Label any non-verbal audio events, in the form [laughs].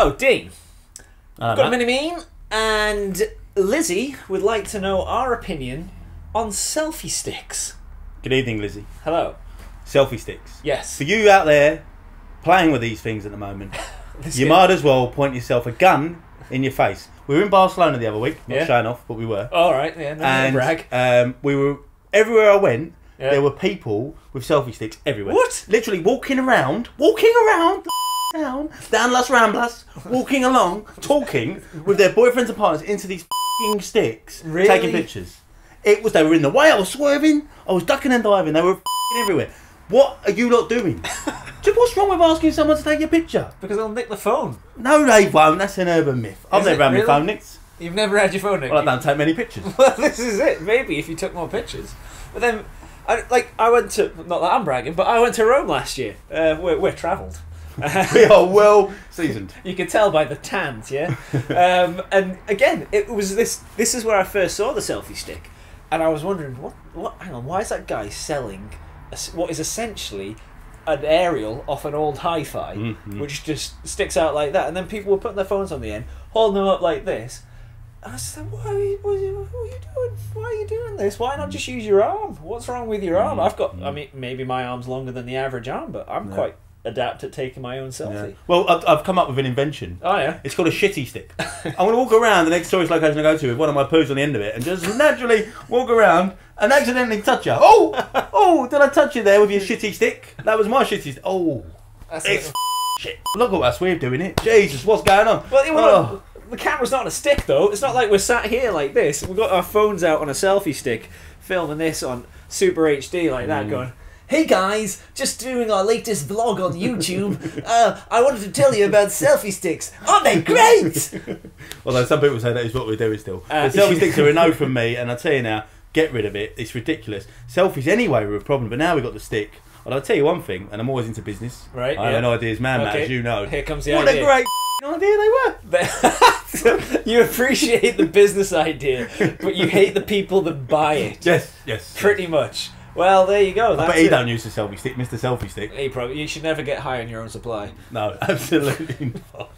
So, Dean, I got a mini mean, and Lizzie would like to know our opinion on selfie sticks. Good evening, Lizzie. Hello. Selfie sticks. Yes. For you out there playing with these things at the moment, [laughs] you guy- might as well point yourself a gun in your face. We were in Barcelona the other week, not Yeah. showing off, but we were. All right. Yeah. No and brag. Um, we were everywhere I went. Yeah. There were people with selfie sticks everywhere. What? Literally walking around, walking around town, down Las Ramblas, walking along, talking with their boyfriends and partners into these fing sticks, Really? taking pictures. It was they were in the way. I was swerving. I was ducking and diving. They were fing everywhere. What are you lot doing? [laughs] What's wrong with asking someone to take your picture? Because they'll nick the phone. No, they won't. That's an urban myth. I've Is never had my phone nicked. You've never had your phone nicked. Well, I don't take many pictures. [laughs] Well, this is it. Maybe if you took more pictures. But then, I, like, I went to, not that I'm bragging, but I went to Rome last year. Uh, we're, we're travelled. [laughs] we are well seasoned. You can tell by the tans, yeah. um, and again, it was this. This is where I first saw the selfie stick, and I was wondering, what? What? Hang on, why is that guy selling a what is essentially an aerial off an old hi-fi, Mhm. which just sticks out like that, and then people were putting their phones on the end, holding them up like this. And I said, "Why? Are you, what, are you, what are you doing? Why are you doing this? Why not just use your arm? What's wrong with your arm? I've got. I mean, maybe my arm's longer than the average arm, but I'm Yeah. quite adept at taking my own selfie. Yeah. Well, I've, I've come up with an invention. Oh yeah. It's called a shitty stick. I'm going to walk around the next tourist location I go to with one of my poos on the end of it and just naturally walk around and accidentally touch her. Oh! Oh, did I touch you there with your shitty stick? That was my shitty stick. Oh, That's it's it. [laughs] shit. Look at us, we're doing it. Jesus, what's going on? Well, you Oh. the camera's not on a stick though. It's not like we're sat here like this. We've got our phones out on a selfie stick, filming this on Super HD like that, Mm. going. Hey guys, just doing our latest vlog on YouTube. [laughs] uh, I wanted to tell you about selfie sticks. Aren't they great? [laughs] Although some people say that is what we're doing still. Uh, the selfie [laughs] sticks are a no from me, and I tell you now, get rid of it. It's ridiculous. Selfies anyway were a problem, but now we've got the stick. And I'll tell you one thing, and I'm always into business. Right, I yeah. am an ideas man, Matt, as you know. here comes the idea. what idea. a great idea they were. you appreciate the business idea, but you hate the people that buy it. Yes, yes. Pretty much. Well, there you go. I bet he it. don't use the selfie stick, Mr. Selfie Stick. He probably. You should never get high on your own supply. No, [laughs] absolutely not.